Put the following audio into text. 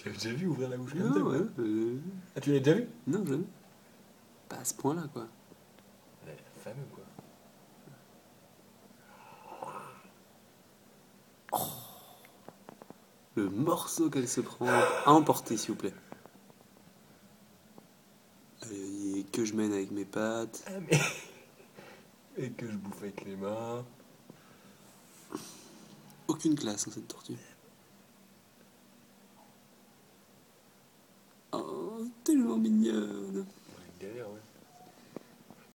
Tu l'as déjà vu ouvrir la bouche comme ouais, hein euh, Ah, tu l'as déjà vu non, jamais. Pas à ce point-là, quoi. Ouais, Fameux, quoi. Oh. Le morceau qu'elle se prend à emporter, s'il vous plaît. Euh, et que je mène avec mes pattes. Ah, et que je bouffe avec les mains. Aucune classe, hein, cette tortue.